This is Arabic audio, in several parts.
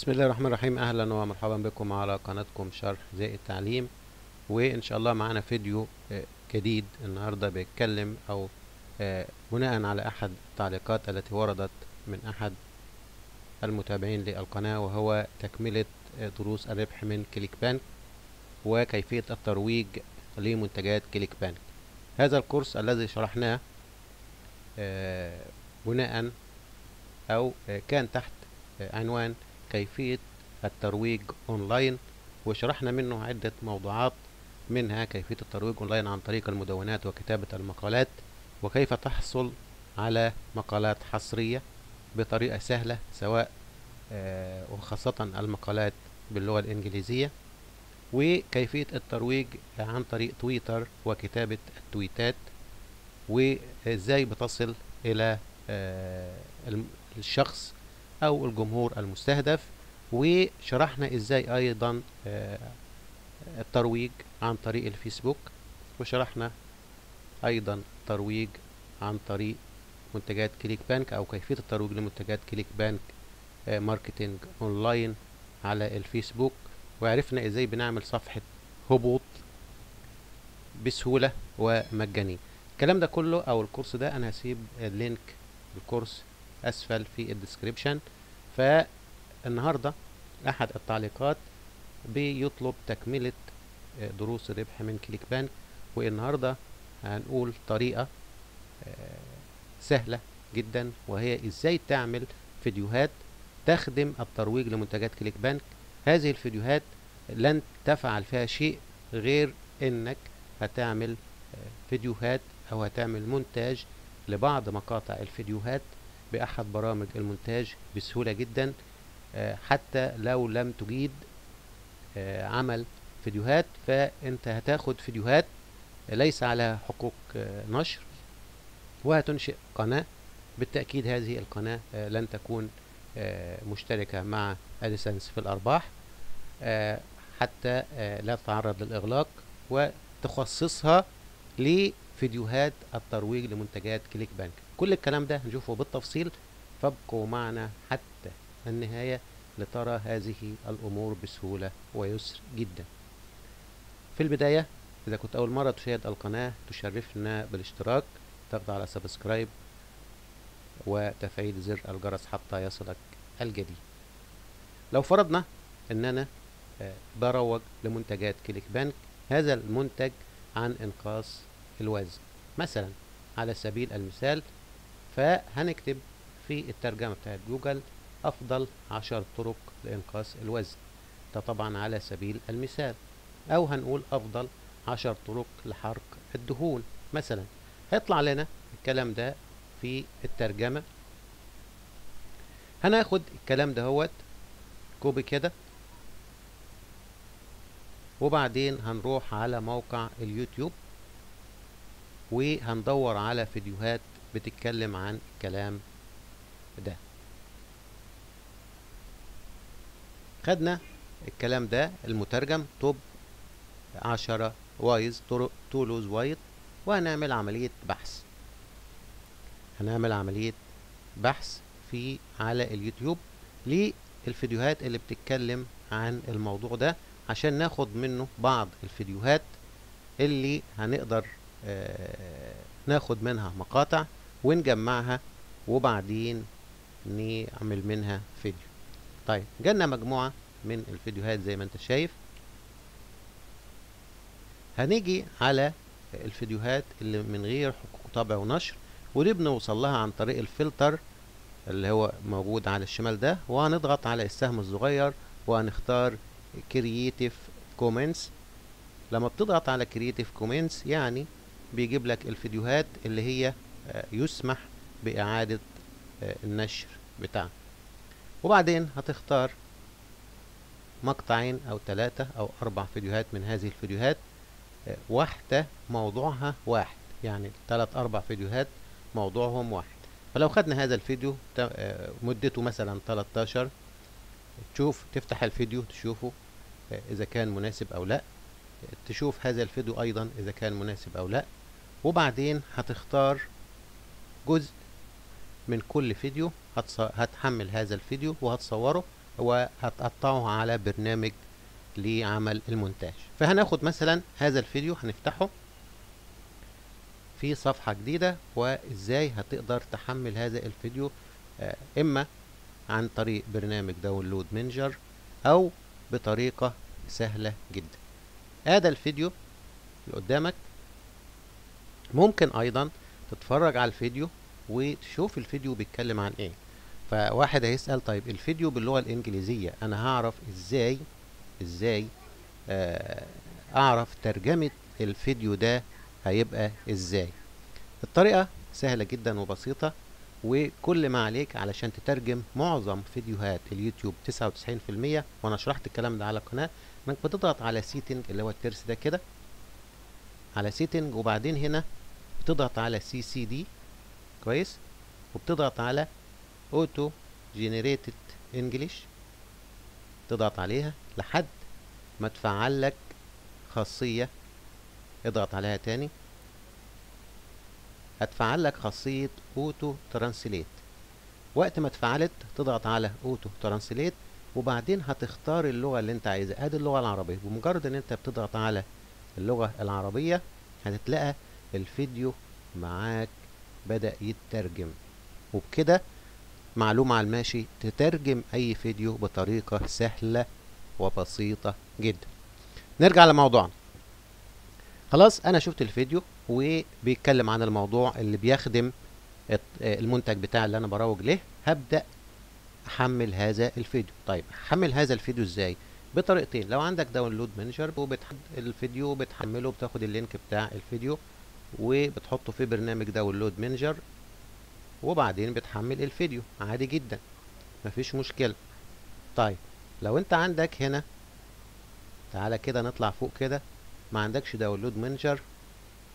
بسم الله الرحمن الرحيم. أهلا ومرحبا بكم على قناتكم شرح easy التعليم. وإن شاء الله معانا فيديو آه، جديد النهارده بيتكلم أو آه، بناء على أحد التعليقات التي وردت من أحد المتابعين للقناة وهو تكملة آه، دروس الربح من كليك بانك وكيفية الترويج لمنتجات كليك بانك. هذا الكورس الذي شرحناه بناء أو كان تحت عنوان كيفية الترويج أونلاين وشرحنا منه عدة موضوعات منها كيفية الترويج أونلاين عن طريق المدونات وكتابة المقالات وكيف تحصل على مقالات حصرية بطريقة سهلة سواء آه، وخاصة المقالات باللغة الإنجليزية وكيفية الترويج عن طريق تويتر وكتابة التويتات وإزاي بتصل إلى آه، الشخص أو الجمهور المستهدف وشرحنا إزاي أيضا آه، الترويج عن طريق الفيسبوك وشرحنا أيضا ترويج عن طريق منتجات كليك بانك أو كيفية الترويج لمنتجات كليك بانك آه، marketing online على الفيسبوك. وعرفنا إزاي بنعمل صفحة هبوط بسهولة ومجانية. الكلام ده كله أو الكورس ده أنا هسيب ال link الكورس أسفل في ال description. فالنهاردة أحد التعليقات بيطلب تكملة آه، دروس الربح من كليك بانك والنهاردة هنقول طريقة آه، سهلة جدا وهي إزاي تعمل فيديوهات تخدم الترويج لمنتجات كليك بانك هذه الفيديوهات لن تفعل فيها شيء غير إنك هتعمل آه، فيديوهات أو هتعمل مونتاج لبعض مقاطع الفيديوهات بأحد برامج المونتاج بسهولة جدا آه، حتى لو لم تجيد آه، عمل فيديوهات فأنت هتاخد فيديوهات ليس عليها حقوق آه، نشر وهتنشئ قناة. بالتأكيد هذه القناة لن تكون مشتركة مع ادسنس في الأرباح حتى لا تتعرض للإغلاق وتخصصها لفيديوهات الترويج لمنتجات كليك بانك. كل الكلام ده هنشوفه بالتفصيل. فابقوا معنا حتى النهاية لترى هذه الأمور بسهولة ويسر جدا. في البداية إذا كنت أول مرة تشاهد القناة تشرفنا بالاشتراك. تضغط على subscribe وتفعيل زر الجرس حتى يصلك الجديد. لو فرضنا ان أنا آه، بروج لمنتجات كليك بانك هذا المنتج عن إنقاص الوزن. مثلا على سبيل المثال فهنكتب في الترجمة بتاعت جوجل أفضل عشر طرق لانقاص الوزن. ده طبعا على سبيل المثال. أو هنقول أفضل عشر طرق لحرق الدهون. مثلا هيطلع لنا الكلام ده في الترجمة. هناخد الكلام ده هوت copy كده. وبعدين هنروح على موقع اليوتيوب. وهندور على فيديوهات بتتكلم عن الكلام ده. خدنا الكلام ده المترجم top عشرة ways to lose weight وهنعمل عملية بحث. هنعمل عملية بحث في على اليوتيوب للفيديوهات اللي بتتكلم عن الموضوع ده عشان ناخد منه بعض الفيديوهات اللي هنقدر ناخد منها مقاطع ونجمعها وبعدين نعمل منها فيديو. طيب جالنا مجموعة من الفيديوهات زي ما انت شايف. هنيجي على الفيديوهات اللي من غير حقوق طبع ونشر ودي بنوصل لها عن طريق الفلتر اللي هو موجود على الشمال ده وهنضغط على السهم الصغير وهنختار creative commons لما بتضغط على creative commons يعني بيجيب لك الفيديوهات اللي هي آه، يسمح بإعادة آه، النشر بتاعها. وبعدين هتختار مقطعين أو ثلاثة أو أربع فيديوهات من هذه الفيديوهات آه، واحدة موضوعها واحد. يعني ثلاث أربع فيديوهات موضوعهم واحد. فلو خدنا هذا الفيديو مدته مثلا 13 تشوف تفتح الفيديو تشوفه إذا كان مناسب أو لا. تشوف هذا الفيديو أيضا إذا كان مناسب أو لا. وبعدين هتختار جزء من كل فيديو. هتحمل هذا الفيديو وهتصوره وهتقطعه على برنامج لعمل المونتاج فهناخد مثلا هذا الفيديو هنفتحه في صفحة جديدة وإزاي هتقدر تحمل هذا الفيديو آه، إما عن طريق برنامج داونلود منجر أو بطريقة سهلة جدا هذا الفيديو اللي قدامك ممكن أيضا تتفرج على الفيديو وتشوف الفيديو بيتكلم عن إيه. فواحد هيسأل طيب الفيديو باللغة الإنجليزية أنا هعرف إزاي إزاي آه أعرف ترجمة الفيديو ده هيبقى إزاي. الطريقة سهلة جدا وبسيطة وكل ما عليك علشان تترجم معظم فيديوهات اليوتيوب 99% وأنا شرحت الكلام ده على القناة إنك بتضغط على setting اللي هو الترس ده كده على setting وبعدين هنا بتضغط على CC دي كويس وبتضغط على auto generated English تضغط عليها لحد ما تفعل لك خاصية. اضغط عليها تاني هتفعل لك خاصية auto translate وقت ما اتفعلت تضغط على auto translate وبعدين هتختار اللغة اللي انت عايزها. ادي اللغة العربية. بمجرد ان انت بتضغط على اللغة العربية هتلاقي الفيديو معاك بدأ يترجم. وبكده معلومة على الماشي تترجم أي فيديو بطريقة سهلة وبسيطة جدا. نرجع لموضوعنا. خلاص أنا شفت الفيديو وبيتكلم عن الموضوع اللي بيخدم المنتج بتاع اللي أنا بروج له هبدأ أحمل هذا الفيديو. طيب أحمل هذا الفيديو إزاي؟ بطريقتين. لو عندك download manager وبتحط الفيديو بتحمله بتاخد ال link بتاع الفيديو وبتحطه في برنامج download manager وبعدين بتحمل الفيديو. عادي جدا. مفيش مشكلة. طيب لو انت عندك هنا تعالى كده نطلع فوق كده. ما عندكش download manager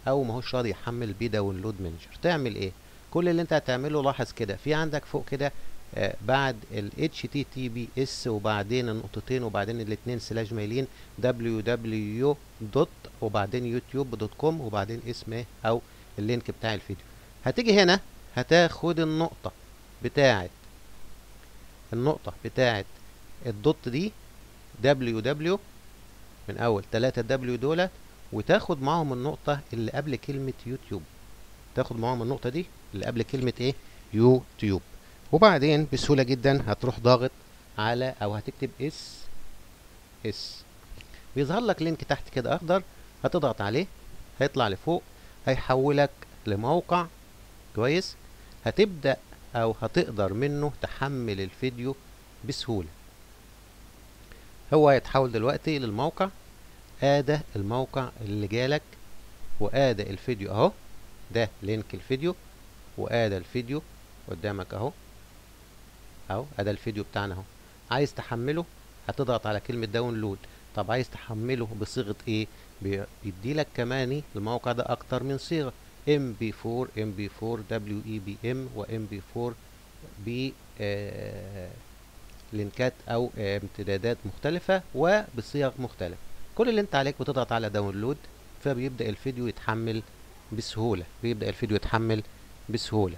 أو ماهوش راضي يحمل بيه download manager تعمل إيه؟ كل اللي انت هتعمله لاحظ كده. في عندك فوق كده بعد ال HTTPS وبعدين النقطتين وبعدين الاتنين slash مايلين www dot وبعدين يوتيوب dot com وبعدين اسمه أو ال link بتاع الفيديو. هتيجي هنا هتاخد النقطة بتاعت النقطة بتاعت ال dot دي www من أول تلاتة W دولت وتاخد معاهم النقطة اللي قبل كلمة يوتيوب. تاخد معاهم النقطة دي اللي قبل كلمة إيه؟ يوتيوب. وبعدين بسهولة جدا هتروح ضاغط على أو هتكتب SS. بيظهر لك link تحت كده أخضر هتضغط عليه هيطلع لفوق هيحولك لموقع كويس هتبدأ أو هتقدر منه تحمل الفيديو بسهولة. هو هيتحول دلوقتي للموقع. ادى الموقع اللي جالك وادى الفيديو أهو ده link الفيديو وادى الفيديو قدامك أهو. أهو ادى الفيديو بتاعنا أهو. عايز تحمله؟ هتضغط على كلمة download طب عايز تحمله بصيغة إيه؟ بيدي لك كمان الموقع ده أكتر من صيغة. MP4 MP4 WEBM و MP4 ب آه لينكات أو آه امتدادات مختلفة وبصيغ مختلفة. كل اللي أنت عليك بتضغط على download فبيبدأ الفيديو يتحمل بسهولة. بيبدأ الفيديو يتحمل بسهولة.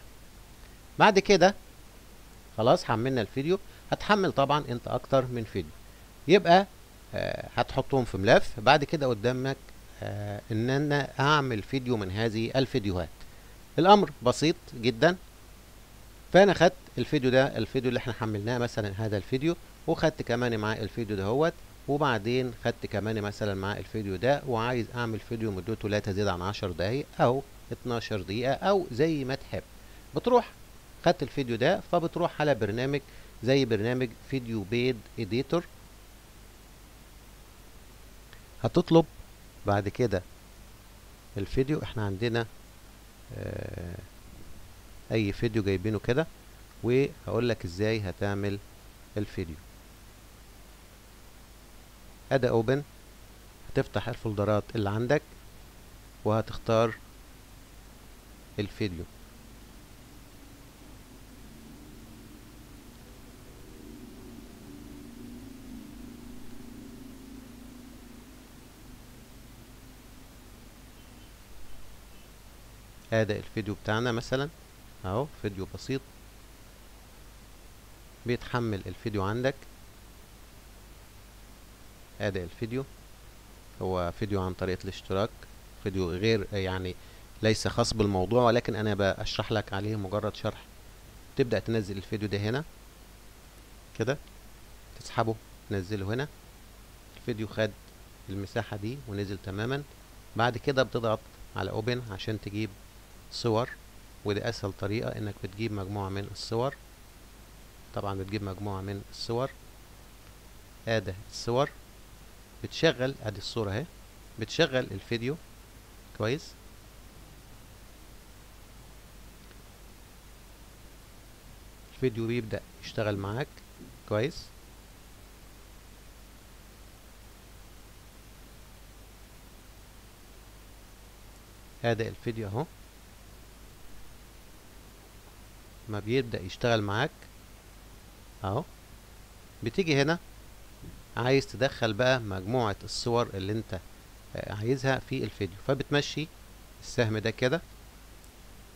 بعد كده خلاص حملنا الفيديو. هتحمل طبعا أنت أكتر من فيديو. يبقى آه هتحطهم في ملف. بعد كده قدامك آه إن أنا أعمل فيديو من هذه الفيديوهات. الأمر بسيط جدا. فأنا خدت الفيديو ده الفيديو اللي إحنا حملناه مثلا هذا الفيديو وخدت كمان معاه الفيديو دهوت وبعدين خدت كمان مثلا معاه الفيديو ده وعايز أعمل فيديو مدته لا تزيد عن 10 دقايق أو 12 دقيقة أو زي ما تحب. بتروح خدت الفيديو ده فبتروح على برنامج زي برنامج فيديو بيد اديتور هتطلب بعد كده الفيديو. إحنا عندنا آه أي فيديو جايبينه كده وهقول لك إزاي هتعمل الفيديو. ادي أوبن. هتفتح الفولدرات اللي عندك وهتختار الفيديو. ادي الفيديو بتاعنا مثلا أهو فيديو بسيط. بيتحمل الفيديو عندك. ادي الفيديو هو فيديو عن طريقة الاشتراك فيديو غير يعني ليس خاص بالموضوع ولكن أنا بشرح لك عليه مجرد شرح. تبدأ تنزل الفيديو ده هنا. كده؟ تسحبه تنزله هنا. الفيديو خد المساحة دي ونزل تماما. بعد كده بتضغط على اوبن عشان تجيب صور ودي أسهل طريقة إنك بتجيب مجموعة من الصور. طبعا بتجيب مجموعة من الصور. آدي الصور. بتشغل آدي الصورة أهي. بتشغل الفيديو. كويس. الفيديو بيبدأ يشتغل معاك. كويس. آدي الفيديو أهو. ما بيبدأ يشتغل معاك. أهو. بتيجي هنا عايز تدخل بقى مجموعة الصور اللي انت عايزها في الفيديو. فبتمشي السهم ده كده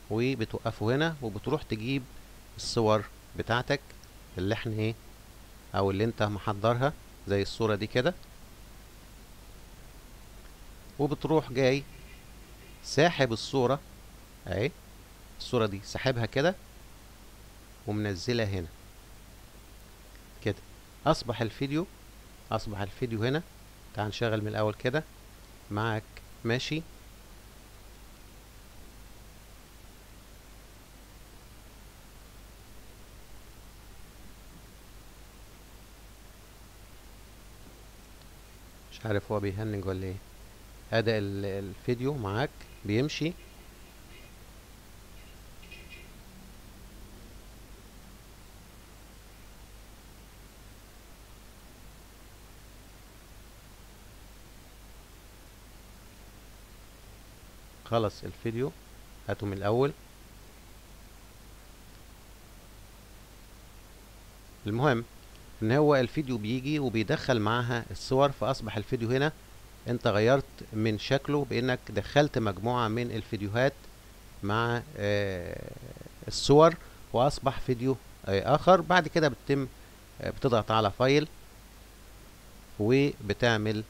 وبتوقفه هنا وبتروح تجيب الصور بتاعتك اللي إحنا إيه أو اللي انت محضرها زي الصورة دي كده. وبتروح جاي ساحب الصورة أهي الصورة دي ساحبها كده. ومنزلها هنا. كده. أصبح الفيديو أصبح الفيديو هنا. تعال نشغل من الأول كده. معك ماشي. مش عارف هو بيهنج ولا إيه. أداء الفيديو. معاك. بيمشي. خلص الفيديو. هاته من الأول. المهم إن هو الفيديو بيجي وبيدخل معاها الصور فأصبح الفيديو هنا. أنت غيرت من شكله بإنك دخلت مجموعة من الفيديوهات مع آه الصور وأصبح فيديو آه آخر. بعد كده بتتم آه بتضغط على file وبتعمل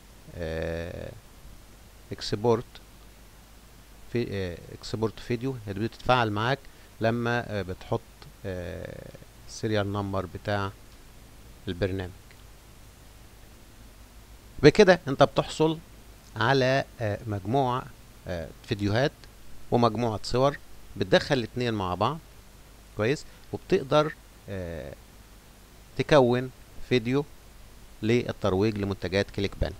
export في export video اللي بتتفاعل معاك لما بتحط ال serial number بتاع البرنامج. بكده انت بتحصل على مجموعة فيديوهات ومجموعة صور بتدخل الاتنين مع بعض كويس؟ وبتقدر تكون فيديو للترويج لمنتجات ClickBank.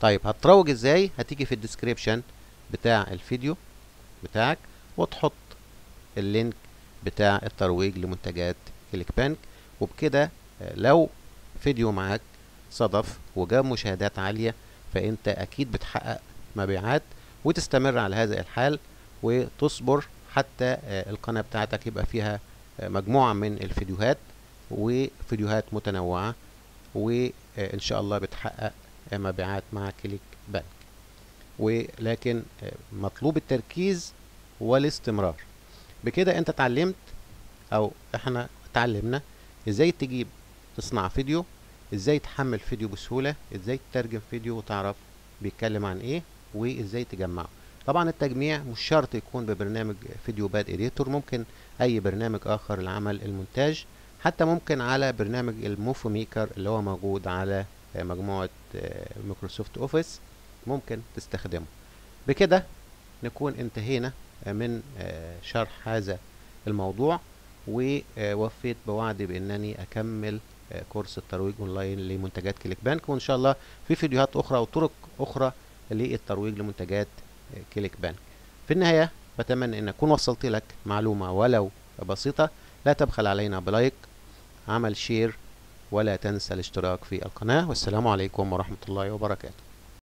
طيب هتروج إزاي؟ هتيجي في ال description بتاع الفيديو. بتاعك وتحط ال link بتاع الترويج لمنتجات ClickBank وبكده لو فيديو معاك صدف وجاب مشاهدات عالية فأنت أكيد بتحقق مبيعات وتستمر على هذا الحال وتصبر حتى القناة بتاعتك يبقى فيها مجموعة من الفيديوهات وفيديوهات متنوعة وإن شاء الله بتحقق مبيعات مع ClickBank ولكن مطلوب التركيز والاستمرار. بكده انت اتعلمت أو إحنا اتعلمنا إزاي تجيب تصنع فيديو إزاي تحمل فيديو بسهولة إزاي تترجم فيديو وتعرف بيتكلم عن إيه وازاي تجمعه. طبعا التجميع مش شرط يكون ببرنامج VideoPad Editor ممكن أي برنامج آخر لعمل المونتاج حتى ممكن على برنامج ال Movie Maker اللي هو موجود على مجموعة مايكروسوفت أوفيس. ممكن تستخدمه. بكده نكون انتهينا من شرح هذا الموضوع ووفيت بوعدي بإنني أكمل كورس الترويج أونلاين لمنتجات ClickBank وإن شاء الله في فيديوهات أخرى وطرق أخرى للترويج لمنتجات ClickBank. في النهاية بتمنى إن أكون وصلت لك معلومة ولو بسيطة. لا تبخل علينا ب like عمل share ولا تنسى الاشتراك في القناة. والسلام عليكم ورحمة الله وبركاته.